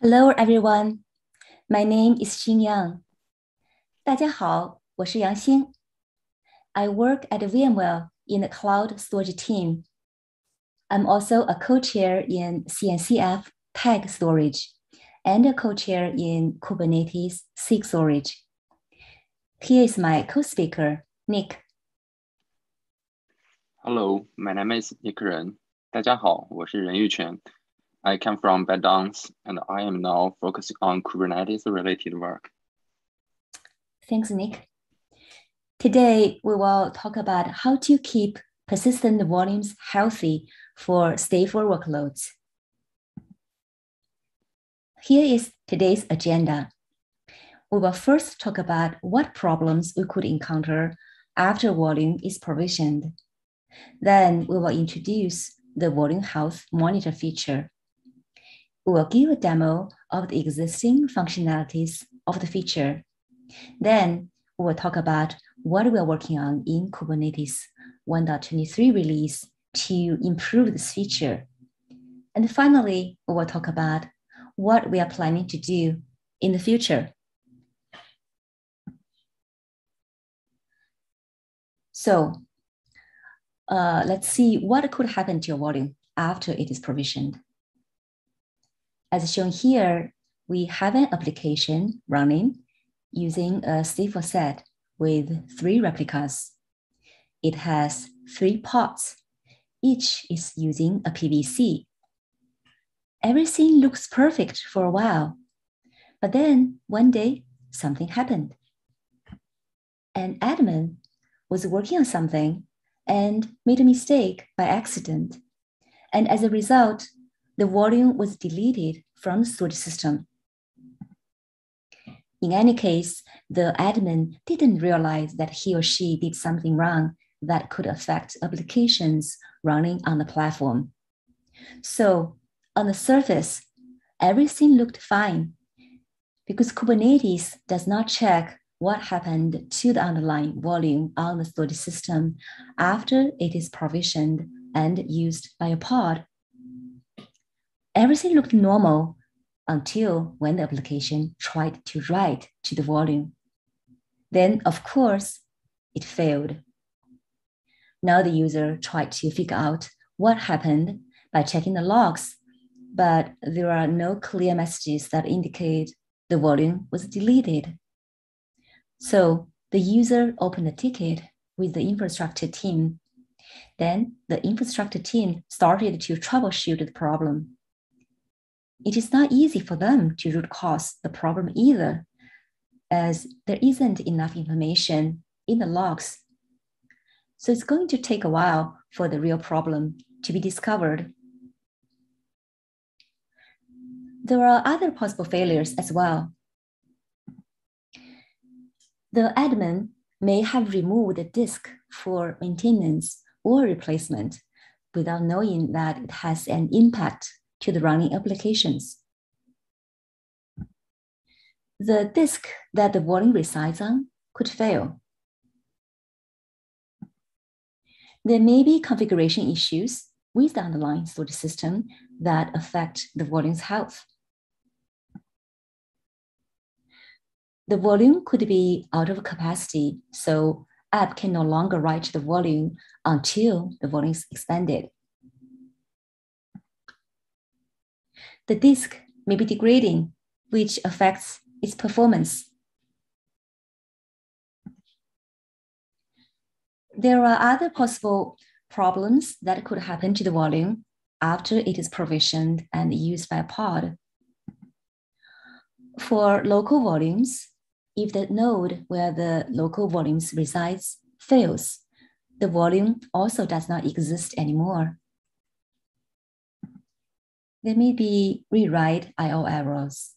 Hello everyone, my name is Xing Yang. 大家好，我是杨欣。I work at VMware in the cloud storage team. I'm also a co-chair in CNCF Tag Storage and a co-chair in Kubernetes SIG Storage. Here is my co-speaker, Nick. Hello, my name is Nick Ren. 大家好，我是任玉全。I come from ByteDance, and I am now focusing on Kubernetes-related work. Thanks, Nick. Today, we will talk about how to keep persistent volumes healthy for stateful workloads. Here is today's agenda. We will first talk about what problems we could encounter after volume is provisioned. Then we will introduce the volume health monitor feature we will give a demo of the existing functionalities of the feature. Then we will talk about what we are working on in Kubernetes 1.23 release to improve this feature. And finally, we will talk about what we are planning to do in the future. So uh, let's see what could happen to your volume after it is provisioned. As shown here, we have an application running using a stateful set with three replicas. It has three pods. Each is using a PVC. Everything looks perfect for a while. But then one day, something happened. An admin was working on something and made a mistake by accident. And as a result, the volume was deleted from the storage system. In any case, the admin didn't realize that he or she did something wrong that could affect applications running on the platform. So on the surface, everything looked fine because Kubernetes does not check what happened to the underlying volume on the storage system after it is provisioned and used by a pod everything looked normal until when the application tried to write to the volume. Then, of course, it failed. Now the user tried to figure out what happened by checking the logs, but there are no clear messages that indicate the volume was deleted. So the user opened a ticket with the infrastructure team. Then the infrastructure team started to troubleshoot the problem it is not easy for them to root cause the problem either, as there isn't enough information in the logs. So it's going to take a while for the real problem to be discovered. There are other possible failures as well. The admin may have removed the disk for maintenance or replacement without knowing that it has an impact to the running applications. The disk that the volume resides on could fail. There may be configuration issues with the underlying storage system that affect the volume's health. The volume could be out of capacity, so app can no longer write the volume until the volume is expanded. The disk may be degrading, which affects its performance. There are other possible problems that could happen to the volume after it is provisioned and used by a pod. For local volumes, if the node where the local volumes resides fails, the volume also does not exist anymore there may be rewrite IO errors.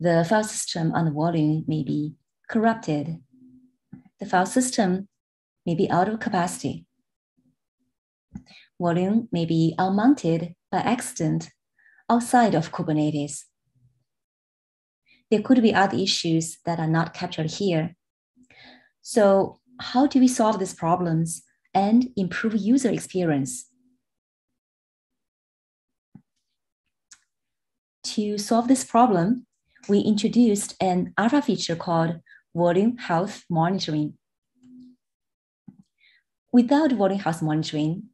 The file system on the volume may be corrupted. The file system may be out of capacity. Volume may be unmounted by accident outside of Kubernetes. There could be other issues that are not captured here. So how do we solve these problems and improve user experience? To solve this problem, we introduced an alpha feature called volume health monitoring. Without volume health monitoring,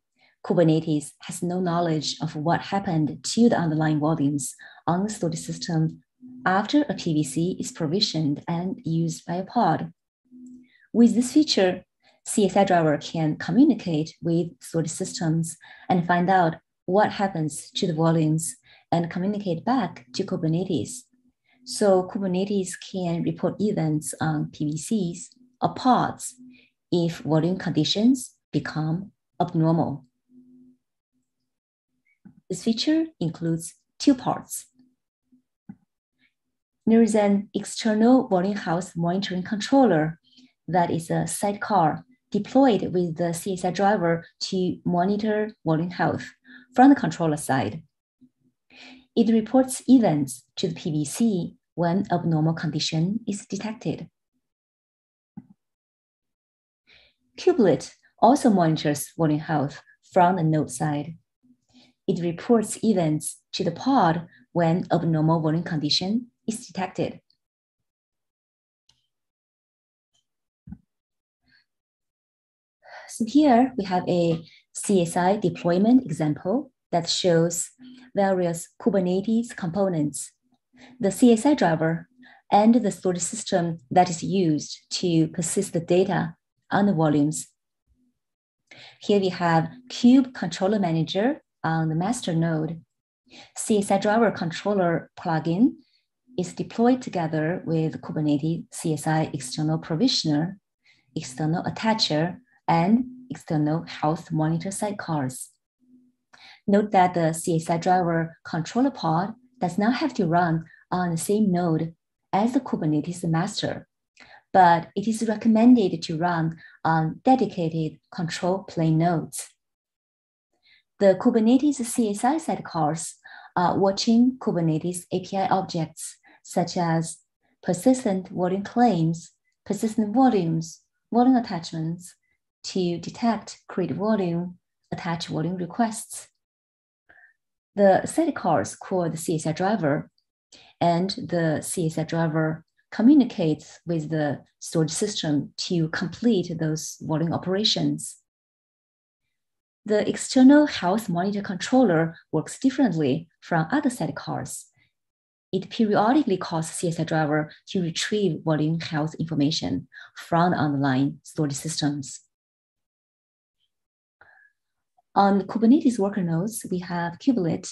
Kubernetes has no knowledge of what happened to the underlying volumes on the storage system after a PVC is provisioned and used by a pod. With this feature, CSI driver can communicate with storage systems and find out what happens to the volumes and communicate back to Kubernetes. So Kubernetes can report events on PVCs or pods if volume conditions become abnormal. This feature includes two parts. There is an external volume health monitoring controller that is a sidecar deployed with the CSI driver to monitor volume health from the controller side. It reports events to the PVC when abnormal condition is detected. Kubelet also monitors volume health from the node side. It reports events to the pod when abnormal volume condition is detected. So here we have a CSI deployment example that shows various Kubernetes components, the CSI driver, and the storage system that is used to persist the data on the volumes. Here we have Kube Controller Manager on the master node. CSI driver controller plugin is deployed together with Kubernetes CSI external provisioner, external attacher, and external health monitor sidecars. Note that the CSI driver controller pod does not have to run on the same node as the Kubernetes master, but it is recommended to run on dedicated control plane nodes. The Kubernetes CSI sidecars are watching Kubernetes API objects such as persistent volume claims, persistent volumes, volume attachments to detect create volume, attach volume requests. The sidecars call the CSI driver, and the CSI driver communicates with the storage system to complete those volume operations. The external health monitor controller works differently from other sidecars it periodically calls CSI driver to retrieve volume health information from underlying storage systems. On Kubernetes worker nodes, we have Kubelet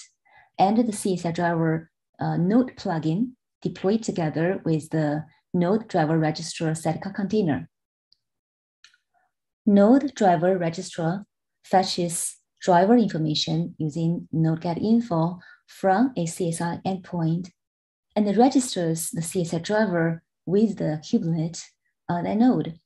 and the CSI driver uh, node plugin deployed together with the node driver registrar Sidecar container. Node driver registrar fetches driver information using node get info from a CSI endpoint and registers the CSI driver with the kubelet on a node.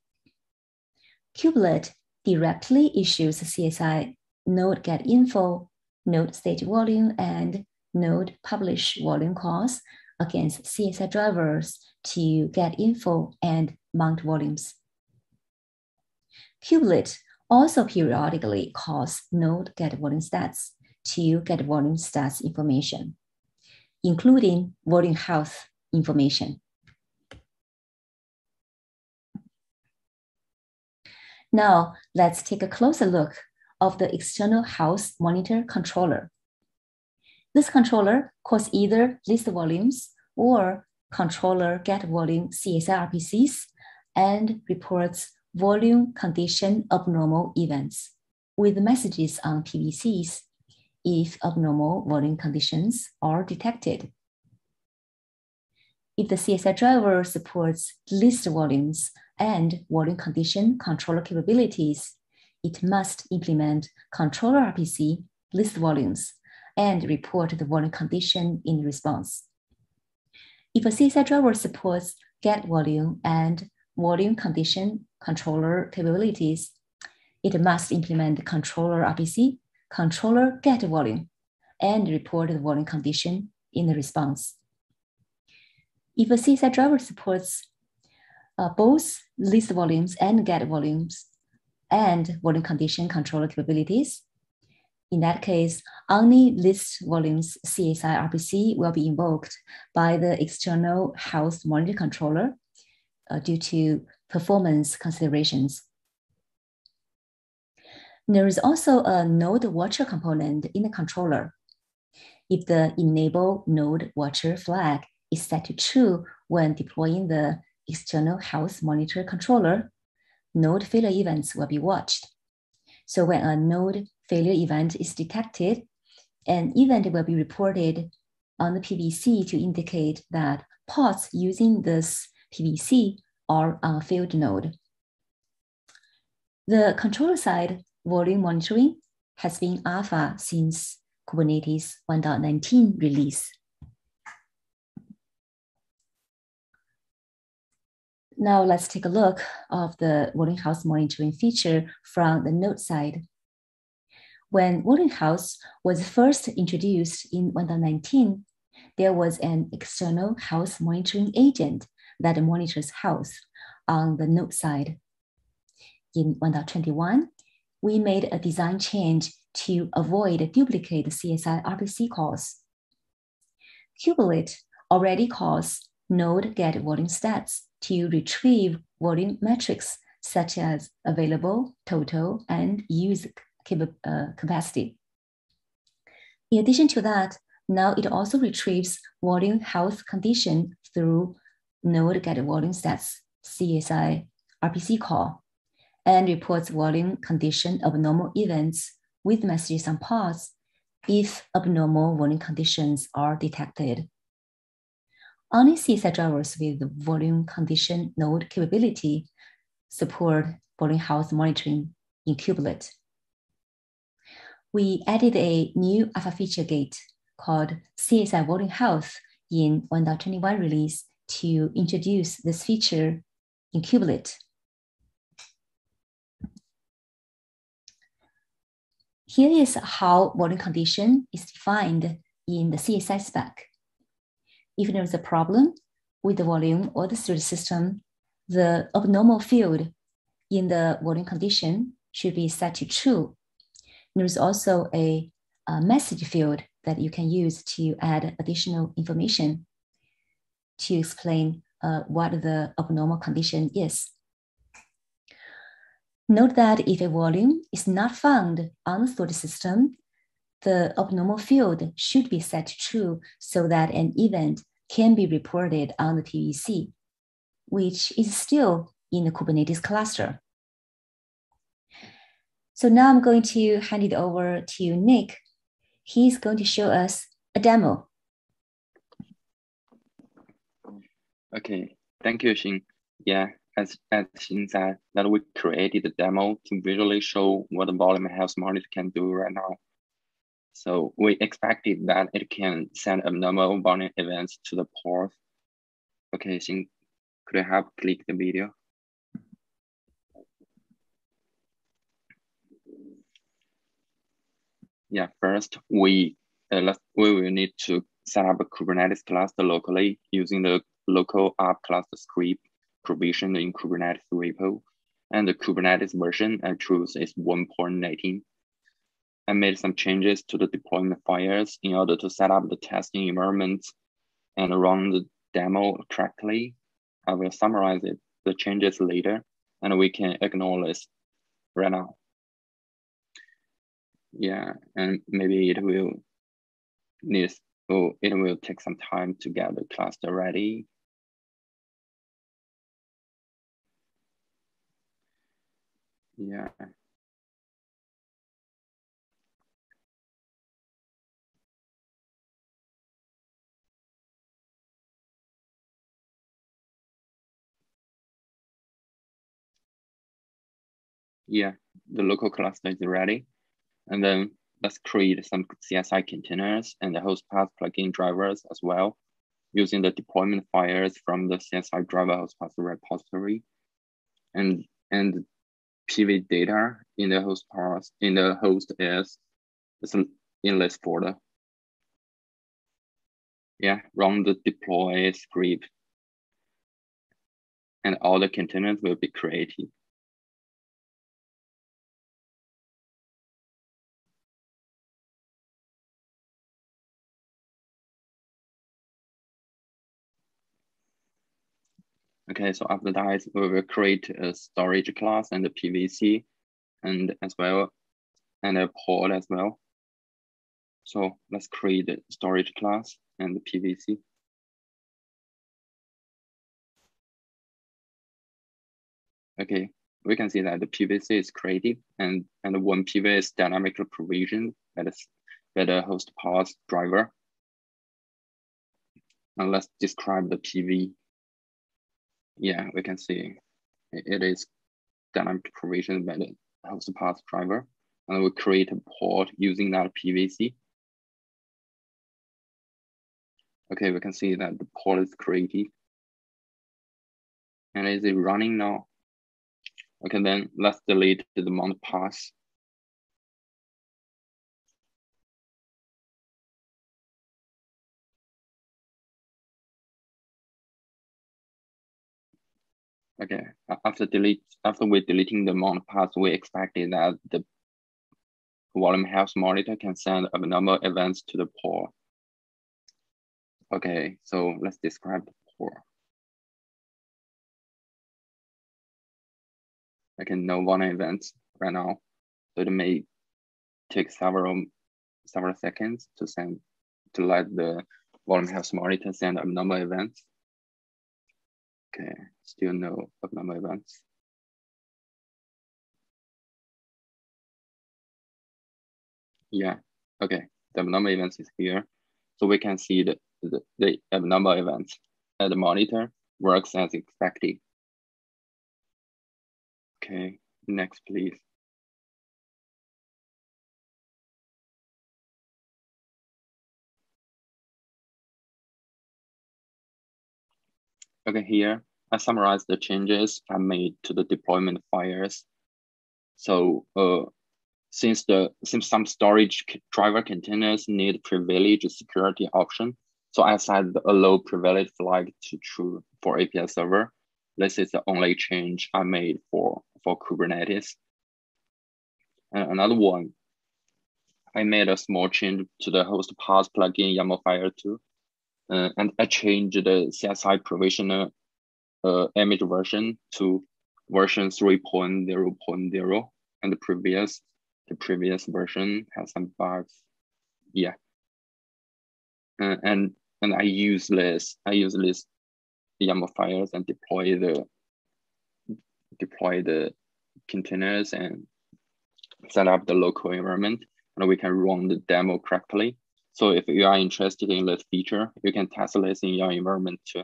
Kubelet directly issues CSI node get info, node stage volume, and node publish volume calls against CSI drivers to get info and mount volumes. Kubelet also periodically calls node get volume stats to get volume stats information including volume health information. Now, let's take a closer look of the external health monitor controller. This controller calls either list volumes or controller get volume CSI RPCs and reports volume condition abnormal events with messages on PVCs if abnormal volume conditions are detected. If the CSI driver supports list volumes and volume condition controller capabilities, it must implement controller RPC list volumes and report the volume condition in response. If a CSI driver supports get volume and volume condition controller capabilities, it must implement controller RPC controller get volume and report the volume condition in the response. If a CSI driver supports uh, both list volumes and get volumes and volume condition controller capabilities, In that case, only list volumes CSI RPC will be invoked by the external health monitor controller uh, due to performance considerations. There is also a node watcher component in the controller. If the enable node watcher flag is set to true when deploying the external health monitor controller, node failure events will be watched. So when a node failure event is detected, an event will be reported on the PVC to indicate that pods using this PVC are on a failed node. The controller side volume monitoring has been alpha since Kubernetes 1.19 release. Now let's take a look of the health monitoring feature from the node side. When health was first introduced in 1.19, there was an external health monitoring agent that monitors health on the node side. In 1.21, we made a design change to avoid duplicate CSI RPC calls. Kubelet already calls node get volume stats to retrieve volume metrics such as available, total, and use uh, capacity. In addition to that, now it also retrieves volume health condition through node get volume stats CSI RPC call and reports volume condition abnormal events with messages on pods if abnormal volume conditions are detected. Only CSI drivers with volume condition node capability support volume health monitoring in kubelet. We added a new alpha feature gate called CSI volume health in 1.21 release to introduce this feature in kubelet. Here is how volume condition is defined in the CSI spec. If there is a problem with the volume or the storage system, the abnormal field in the volume condition should be set to true. There is also a, a message field that you can use to add additional information to explain uh, what the abnormal condition is. Note that if a volume is not found on the storage system, the abnormal field should be set to true so that an event can be reported on the PVC, which is still in the Kubernetes cluster. So now I'm going to hand it over to Nick. He's going to show us a demo. Okay, thank you, Xing. Yeah, as as Xing said, that we created a demo to visually show what the volume health monitor can do right now. So we expected that it can send abnormal volume events to the pod. Okay, Xing, could you help click the video? Yeah, first we uh, we will need to set up a Kubernetes cluster locally using the local up cluster script provisioned in Kubernetes repo, and the Kubernetes version I choose is 1.18. I made some changes to the deployment files in order to set up the testing environment and run the demo correctly. I will summarize it, the changes later, and we can ignore this right now. Yeah, and maybe it will need, oh, it will take some time to get the cluster ready. Yeah. Yeah, the local cluster is ready. And then let's create some CSI containers and the host path plugin drivers as well, using the deployment files from the CSI driver host path repository. And, and PV data in the host path in the host is is in this folder. Yeah, run the deploy script and all the containers will be created. Okay, so after that, we will create a storage class and a PVC and as well, and a pod as well. So let's create the storage class and the PVC. Okay, we can see that the PVC is created and, and one PV is dynamically provisioned by the, by the host path driver. And let's describe the PV. Yeah, we can see it is dynamic provisioned by the host path driver. And we create a pod using that PVC. Okay, we can see that the pod is created. And is it running now? Okay, then let's delete the mount path. Okay, after delete after we deleting the mount path, we expected that the volume health monitor can send abnormal events to the pod. Okay, so let's describe the pod. Okay, no one events right now. So it may take several several seconds to send to let the volume health monitor send abnormal events. Okay, still no abnormal events. Yeah, okay, the abnormal events is here. So we can see the the, the abnormal event at the monitor works as expected. Okay, next please. Okay, here I summarize the changes I made to the deployment files. So uh, since the since some storage driver containers need privileged security option, so I set allow privileged flag to true for API server. This is the only change I made for, for Kubernetes. And another one, I made a small change to the host path plugin YAML file too. Uh, and I changed the CSI provisioner uh, image version to version 3.0.0 and the previous the previous version has some bugs. Yeah. Uh, and and I use this, I use this YAML files and deploy the deploy the containers and set up the local environment and we can run the demo correctly. So if you are interested in this feature, you can test this in your environment too.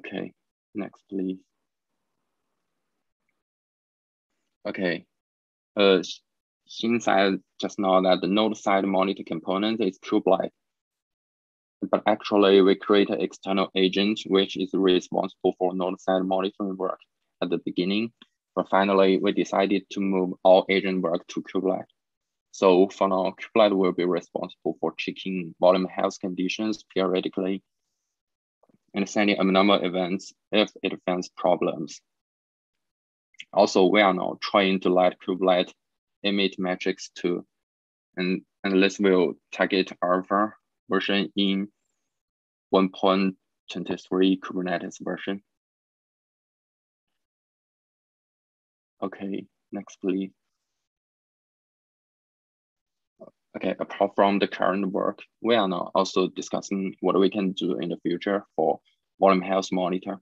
Okay, next please. Okay, uh, since I just know that the node side monitor component is kubelet, but actually we create an external agent which is responsible for node-side monitoring work at the beginning. But finally, we decided to move all agent work to Kubelet. So for now, Kubelet will be responsible for checking volume health conditions periodically and sending abnormal events if it finds problems. Also, we are now trying to let Kubelet emit metrics too, and, and this will target alpha version in 1.23 Kubernetes version. Okay, next please. Okay, apart from the current work, we are now also discussing what we can do in the future for volume health monitor.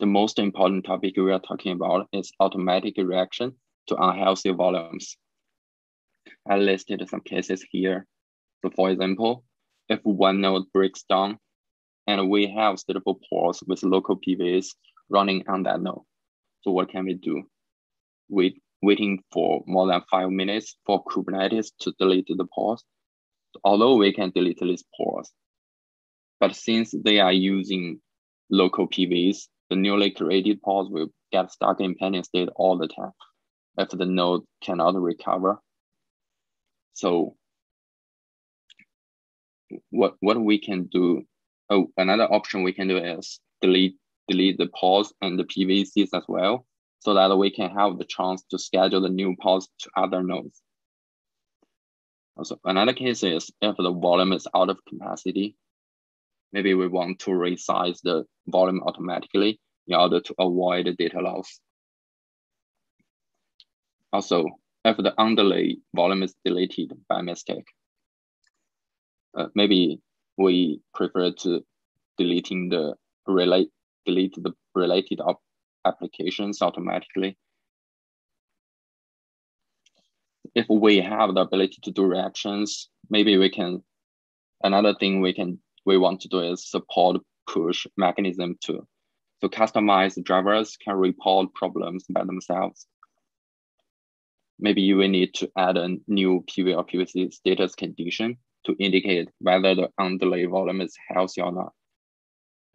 The most important topic we are talking about is automatic reaction to unhealthy volumes. I listed some cases here. So for example, if one node breaks down and we have suitable pods with local PVs running on that node, so what can we do? Wait, waiting for more than five minutes for Kubernetes to delete the pods. Although we can delete these pods, but since they are using local PVs, the newly created pods will get stuck in pending state all the time if the node cannot recover. So what what we can do oh another option we can do is delete delete the pods and the PVCs as well so that we can have the chance to schedule the new pods to other nodes. Also, another case is if the volume is out of capacity. maybe we want to resize the volume automatically in order to avoid data loss. Also, if the underlay volume is deleted by mistake, uh, maybe we prefer to deleting the relate delete the related applications automatically. If we have the ability to do reactions, maybe we can. Another thing we can we want to do is support push mechanism to so customized drivers can report problems by themselves. Maybe you will need to add a new PV or PVC status condition to indicate whether the underlay volume is healthy or not.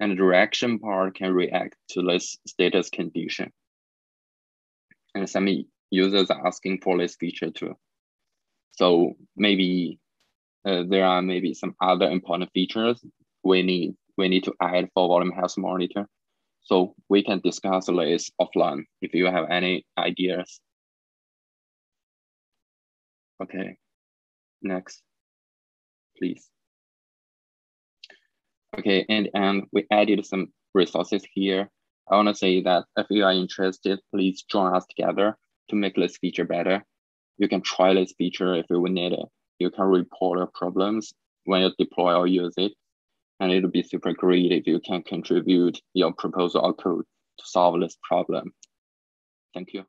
And the reaction part can react to this status condition. And some users are asking for this feature too. So maybe uh, there are maybe some other important features we need we need to add for volume health monitor. So we can discuss this offline if you have any ideas. Okay, next, please. Okay, and, and we added some resources here. I want to say that if you are interested, please join us together to make this feature better. You can try this feature if you need it. You can report your problems when you deploy or use it. And it'll be super great if you can contribute your proposal or code to solve this problem. Thank you.